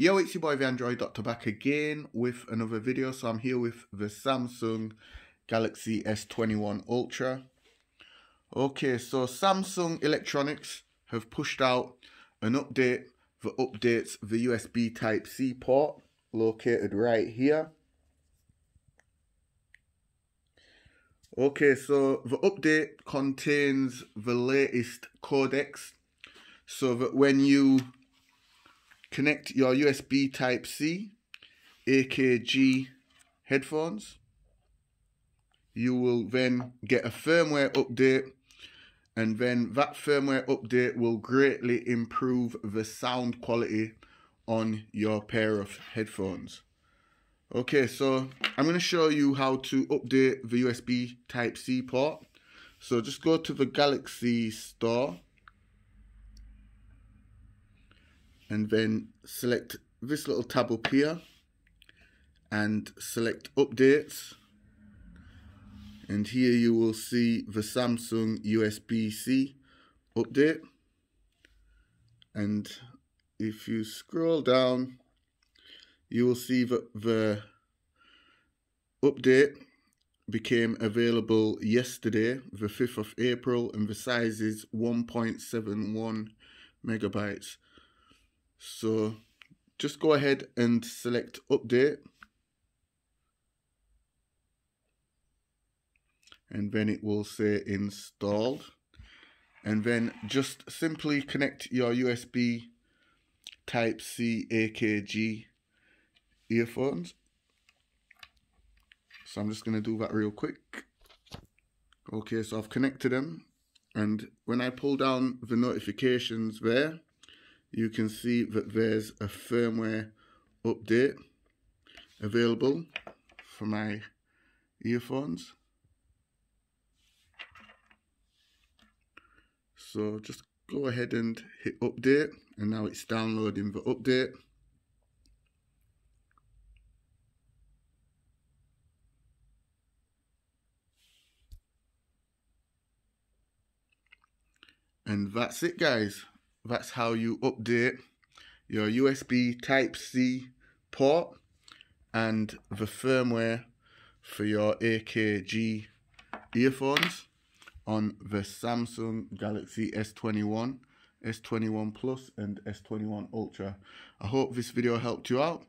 Yo, it's your boy the Android Doctor back again with another video. So I'm here with the Samsung Galaxy S21 Ultra. Okay, so Samsung Electronics have pushed out an update that updates the USB Type-C port located right here. Okay, so the update contains the latest codecs so that when you connect your USB Type-C AKG headphones. You will then get a firmware update and then that firmware update will greatly improve the sound quality on your pair of headphones. Okay, so I'm going to show you how to update the USB Type-C port. So just go to the Galaxy store and then select this little tab up here and select updates. And here you will see the Samsung USB-C update. And if you scroll down you will see that the update became available yesterday the 5th of April and the size is 1.71 megabytes so just go ahead and select update. And then it will say installed. And then just simply connect your USB Type C AKG earphones. So I'm just going to do that real quick. Okay, so I've connected them. And when I pull down the notifications there, you can see that there's a firmware update available for my earphones. So just go ahead and hit update and now it's downloading the update. And that's it guys that's how you update your USB Type-C port and the firmware for your AKG earphones on the Samsung Galaxy S21, S21 Plus and S21 Ultra. I hope this video helped you out.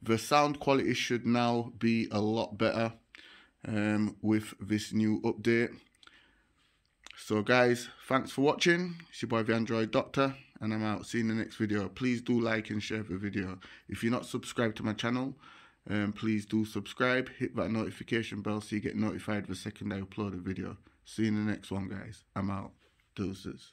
The sound quality should now be a lot better um, with this new update. So guys, thanks for watching. It's your boy the Android Doctor and I'm out. See you in the next video. Please do like and share the video. If you're not subscribed to my channel, um, please do subscribe. Hit that notification bell so you get notified the second I upload a video. See you in the next one guys. I'm out. Deuces.